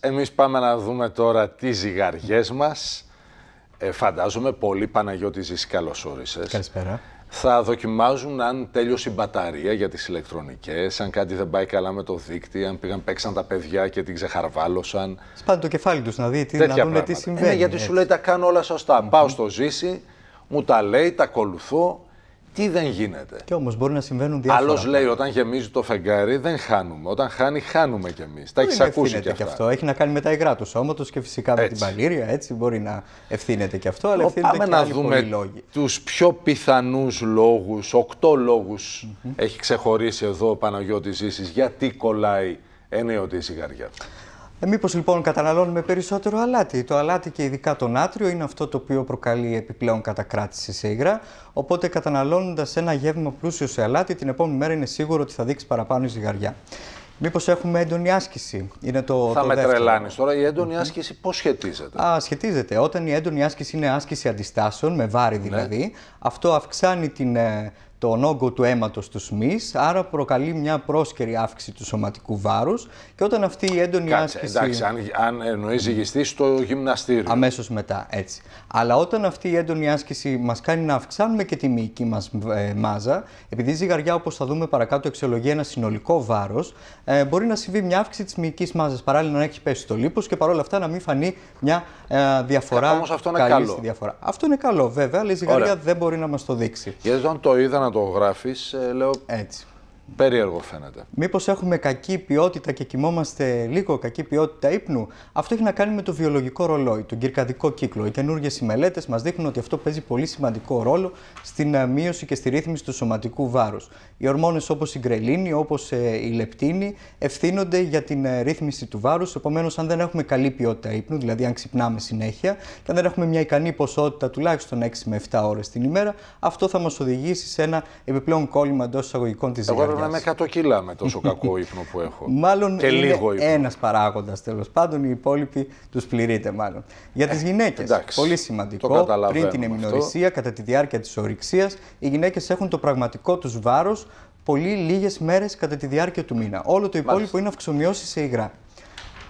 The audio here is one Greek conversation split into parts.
Εμείς πάμε να δούμε τώρα τις ζυγαριές μας. Ε, φαντάζομαι πολύ Παναγιώτη ζήσει καλώς όρισες. Καλησπέρα. Θα δοκιμάζουν αν τέλειωσε η μπαταρία για τις ηλεκτρονικές, αν κάτι δεν πάει καλά με το δίκτυο, αν πήγαν παίξαν τα παιδιά και την ξεχαρβάλωσαν. Σπάνε το κεφάλι τους να δει τι, να Τέτοια δουν τι πράγματα. συμβαίνει. Ε, ναι, γιατί έτσι. σου λέει τα κάνω όλα σωστά. Πάω στο ζήσει, μου τα λέει, τα ακολουθώ. Τι δεν γίνεται; Και όμως μπορεί να συμβαίνουν διάφορα. Άλλος λέει όταν γεμίζει το φεγγάρι δεν χάνουμε. Όταν χάνει, χάνουμε κι εμείς. Τα Μπορεί έχεις να ακούσει ευθύνεται κι αυτά. αυτό. Έχει να κάνει με τα υγρά του σώματος και φυσικά με την Έτσι. παλήρια. Έτσι μπορεί να ευθύνεται και αυτό, αλλά Λοιπόν, ευθύνεται Πάμε και να άλλοι δούμε πολλοί λόγοι. τους πιο πιθανούς λόγους, οκτώ λόγους έχει ξεχωρίσει εδώ ο Παναγιώτης Ζήσης, γιατί κολλάει ενίοτε η ζυγαριά. Ε, Μήπως λοιπόν καταναλώνουμε περισσότερο αλάτι. Το αλάτι και ειδικά το νάτριο είναι αυτό το οποίο προκαλεί επιπλέον κατακράτηση σε υγρά. Οπότε καταναλώνοντας ένα γεύμα πλούσιο σε αλάτι, την επόμενη μέρα είναι σίγουρο ότι θα δείξει παραπάνω η ζυγαριά. Μήπως έχουμε έντονη άσκηση; Είναι το, Θα το με δεύτερο. τρελάνεις τώρα, η έντονη άσκηση πώς σχετίζεται; Α, σχετίζεται. Όταν η έντονη άσκηση είναι άσκηση αντιστάσεων, με βάρη Ναι. δηλαδή, αυτό αυξάνει την, ε, τον όγκο του αίματος του ΣΜΙΣ, άρα προκαλεί μια πρόσκαιρη αύξηση του σωματικού βάρους και όταν αυτή η έντονη Κάτσε, άσκηση... εντάξει, αν, αν εννοείς ζυγιστή στο γυμναστήριο. Αμέσως μετά, έτσι. Αλλά όταν αυτή η έντονη άσκηση μας κάνει να αυξάνουμε και τη μυϊκή μας ε, μάζα, επειδή η ζυγαριά, όπως θα δούμε παρακάτω, αξιολογεί ένα συνολικό βάρος, ε, μπορεί να συμβεί μια αύξηση της μυϊκής μάζας, παράλληλα να έχει πέσει το λίπος και παρόλα αυτά να μην φανεί μια ε, διαφορά. Κα- όμως αυτό είναι καλή καλό. στη διαφορά. Αυτό είναι καλό, βέβαια, αλλά η ζυγαριά Ωραία. δεν μπορεί να μας το δείξει. Γιατί όταν το είδα να το γράφεις, ε, λέω Έτσι. Περίεργο φαίνεται. Μήπως έχουμε κακή ποιότητα και κοιμόμαστε λίγο κακή ποιότητα ύπνου; Αυτό έχει να κάνει με το βιολογικό ρολόι, τον κυρκαδικό κύκλο. Οι καινούργιες μελέτε μας δείχνουν ότι αυτό παίζει πολύ σημαντικό ρόλο στην ε, μείωση και στη ρύθμιση του σωματικού βάρους. Οι ορμόνες όπως η γκρελίνη, όπως η λεπτίνη, ευθύνονται για την ε, ρύθμιση του βάρους. Επομένως, αν δεν έχουμε καλή ποιότητα ύπνου, δηλαδή αν ξυπνάμε συνέχεια και αν δεν έχουμε μια ικανή ποσότητα τουλάχιστον 6 με 7 ώρες την ημέρα, αυτό θα μας οδηγήσει σε ένα επιπλέον κόλλημα εντός εισαγωγικών της Εγώ ζυγαριά. Έπρεπε να είμαι 100 κιλά με τόσο κακό ύπνο που έχω. Μάλλον και είναι λίγο ύπνο. ένας παράγοντας τέλος πάντων, οι υπόλοιποι τους πληρείτε μάλλον. Για τις γυναίκες, Ε, εντάξει. πολύ Το σημαντικό, καταλαβαίνουμε πριν την αυτό. εμινορρησία, κατά τη διάρκεια της ορυξίας, οι γυναίκες έχουν το πραγματικό τους βάρος πολύ λίγες μέρες κατά τη διάρκεια του μήνα. Όλο το υπόλοιπο Μάλιστα. είναι αυξομοιώσει σε υγρά.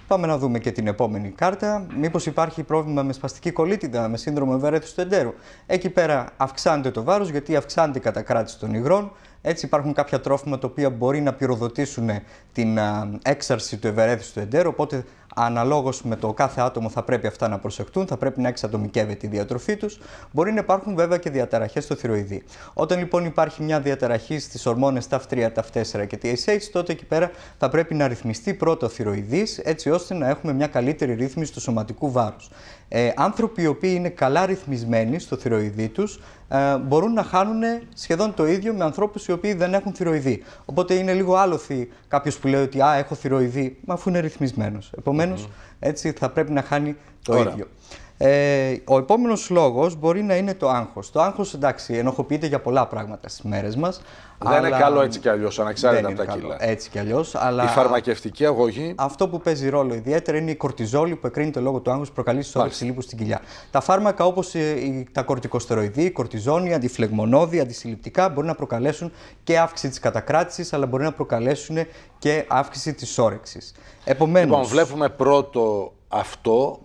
Πάμε να δούμε και την επόμενη κάρτα. Μήπως υπάρχει πρόβλημα με σπαστική κολλήτιδα, με σύνδρομο ευερέθου του εντέρου. Εκεί πέρα αυξάνεται το βάρος γιατί αυξάνεται η κατακράτηση των υγρών. Έτσι υπάρχουν κάποια τρόφιμα τα οποία μπορεί να πυροδοτήσουν την α, έξαρση του ευερέθου του εντέρου. Οπότε αναλόγως με το κάθε άτομο θα πρέπει αυτά να προσεχτούν, θα πρέπει να εξατομικεύεται η διατροφή τους. Μπορεί να υπάρχουν βέβαια και διαταραχές στο θηροειδή. Όταν λοιπόν υπάρχει μια διαταραχή στις ορμόνες TAF3, TAF4 και TSH, τότε εκεί πέρα θα πρέπει να ρυθμιστεί πρώτο ο θηροειδής, έτσι ώστε να έχουμε μια καλύτερη ρύθμιση του σωματικού βάρους. Ε, άνθρωποι οι οποίοι είναι καλά ρυθμισμένοι στο θηροειδή τους, ε, μπορούν να χάνουν σχεδόν το ίδιο με ανθρώπους οι οποίοι δεν έχουν θηροειδή. Οπότε είναι λίγο άλοθη κάποιος που λέει ότι «Α, έχω θηροειδή», μα αφού είναι ρυθμισμένος. Επομένως, έτσι θα πρέπει να χάνει το Ωραία. ίδιο. Ε, ο επόμενος λόγος μπορεί να είναι το άγχος. Το άγχος, εντάξει, ενοχοποιείται για πολλά πράγματα στις μέρες μας. Δεν είναι καλό έτσι κι αλλιώς, ανεξάρτητα δεν από τα είναι καλό κιλά. Έτσι κι αλλιώς. Αλλά Η φαρμακευτική αγωγή αυτό που παίζει ρόλο ιδιαίτερα είναι η κορτιζόλη που εκρίνεται λόγω του άγχους που προκαλεί συσσόρευση Μάλιστα. λίπους στην κοιλιά. Τα φάρμακα όπως τα κορτικοστεροειδή, η κορτιζόνη, αντιφλεγμονώδη, αντισυλληπτικά μπορεί να προκαλέσουν και αύξηση της κατακράτησης, αλλά μπορεί να προκαλέσουν και αύξηση της όρεξης. Επομένω. Λοιπόν, βλέπουμε πρώτο αυτό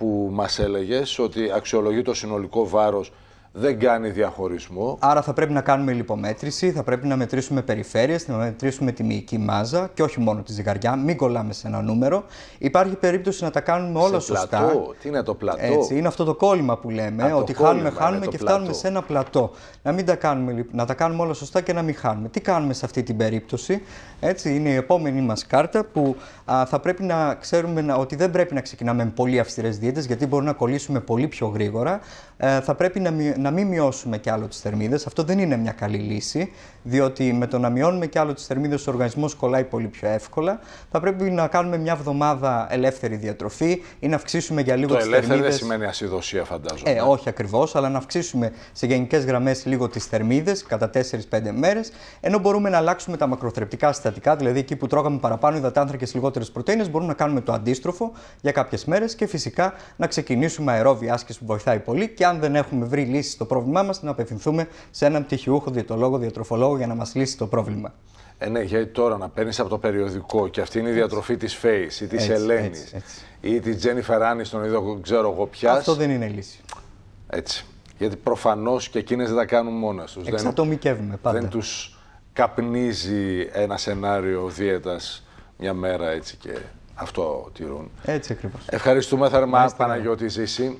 που μας έλεγες, ότι αξιολογεί το συνολικό βάρος, δεν κάνει διαχωρισμό. Άρα θα πρέπει να κάνουμε λιπομέτρηση, θα πρέπει να μετρήσουμε περιφέρειες, να μετρήσουμε τη μυϊκή μάζα και όχι μόνο τη ζυγαριά, μην κολλάμε σε ένα νούμερο. Υπάρχει περίπτωση να τα κάνουμε όλα σε σωστά. πλατό. Τι είναι το πλατό; Έτσι, είναι αυτό το κόλλημα που λέμε, Α, το ότι κόλλημα χάνουμε, είναι χάνουμε το και φτάνουμε πλατό. σε ένα πλατό. Να, μην τα κάνουμε, λιπ- να τα κάνουμε όλα σωστά και να μην χάνουμε. Τι κάνουμε σε αυτή την περίπτωση; Έτσι, είναι η επόμενη μας κάρτα που α, θα πρέπει να ξέρουμε να- ότι δεν πρέπει να ξεκινάμε με πολύ αυστηρές δίαιτες γιατί μπορούμε να κολλήσουμε πολύ πιο γρήγορα. Ε, θα πρέπει να, μει- να μην μειώσουμε κι άλλο τις θερμίδες. Αυτό δεν είναι μια καλή λύση, διότι με το να μειώνουμε κι άλλο τις θερμίδες ο οργανισμός κολλάει πολύ πιο εύκολα. Θα πρέπει να κάνουμε μια εβδομάδα ελεύθερη διατροφή ή να αυξήσουμε για λίγο Το τις ελεύθερο δεν θερμίδες. σημαίνει ασυδοσία, φαντάζομαι. Ε, όχι ακριβώς, αλλά να αυξήσουμε σε γενικές γραμμές λίγο τις θερμίδες κατά 4-5 μέρες, ενώ μπορούμε να αλλάξουμε τα μακροθρεπτικά συστατικά, δηλαδή εκεί που τρώγαμε παραπάνω υδατάνθρακε λιγότερες πρωτενε, μπορούμε να κάνουμε το αντίστροφο για κάποιες μέρες και φυσικά να ξεκινήσουμε αερόβια άσκηση που βοηθάει πολύ. Και αν δεν έχουμε βρει λύσει λύσει στο πρόβλημά μας, να απευθυνθούμε σε έναν πτυχιούχο διαιτολόγο, διατροφολόγο για να μας λύσει το πρόβλημα. Ε, ναι, γιατί τώρα να παίρνεις από το περιοδικό και αυτή είναι η διατροφή της Φέης ή της Ελένης ή της Τζένιφερ Άνιστον ή ξέρω εγώ πια. Αυτό δεν είναι λύση. Έτσι. Γιατί προφανώς και εκείνες δεν τα κάνουν μόνες τους. Εξατομικεύουμε πάντα. Δεν τους καπνίζει ένα σενάριο δίαιτας μια μέρα έτσι και αυτό τηρούν. Έτσι ακριβώς. Ευχαριστούμε θερμά Παναγιώτη Ζήση.